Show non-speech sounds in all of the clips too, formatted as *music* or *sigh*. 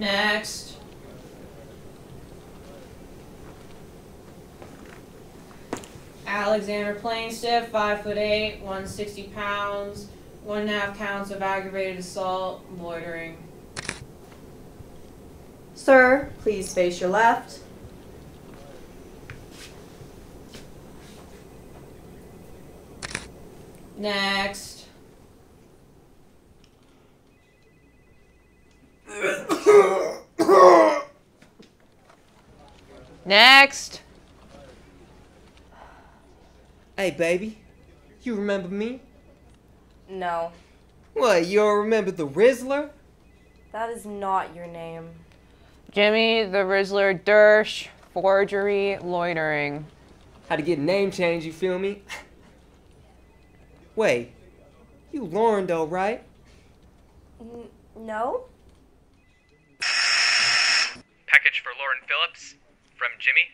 Next. Alexander Plainstiff, five foot eight, 160 pounds, one and a half counts of aggravated assault, loitering. Sir, please face your left. Next. Next. Hey, baby. You remember me? No, What, you don't remember the Rizzler? that is not your name. Jimmy the Rizzler Dersh, forgery, loitering. How to get a name change, you feel me? Wait, you Lauren though, right? N- no? Package for Lauren Phillips from Jimmy.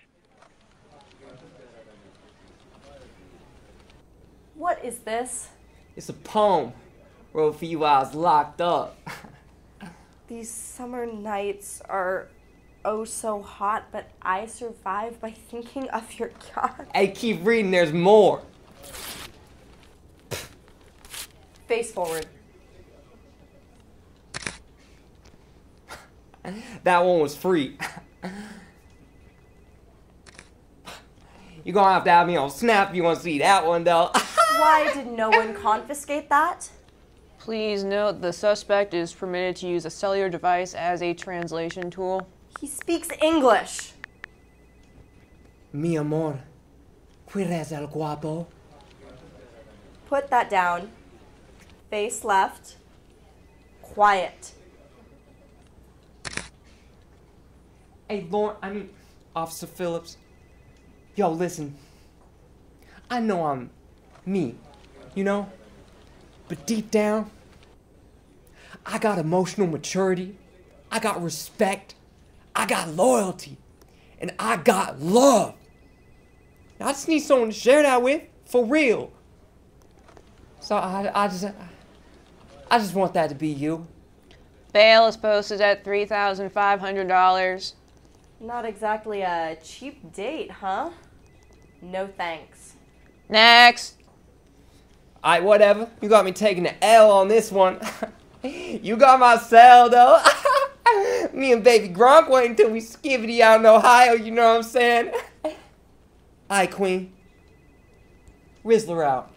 What is this? It's a poem. Wrote for you while I was locked up. *laughs* These summer nights are oh so hot, but I survive by *laughs* thinking of your God. hey, keep reading, there's more. Face forward. *laughs* That one was free. You're gonna have to have me on Snap if you wanna see that one though. *laughs* Why did no one confiscate that? Please note the suspect is permitted to use a cellular device as a translation tool. He speaks English. Mi amor, ¿quieres el guapo? Put that down. Face left. Quiet. Hey, Lauren, I mean, Officer Phillips. Yo, listen. I know I'm me, you know? But deep down, I got emotional maturity, I got respect, I got loyalty, and I got love. Now, I just need someone to share that with, for real. So I, I just, I just want that to be you. Bail is posted at $3,500. Not exactly a cheap date, huh? No thanks. Next. Alright, whatever. You got me taking the L on this one. *laughs* you got my cell, though. *laughs* me and baby Gronk wait until we skivvy out in Ohio, you know what I'm saying? *laughs* Alright, Queen. Rizzler out.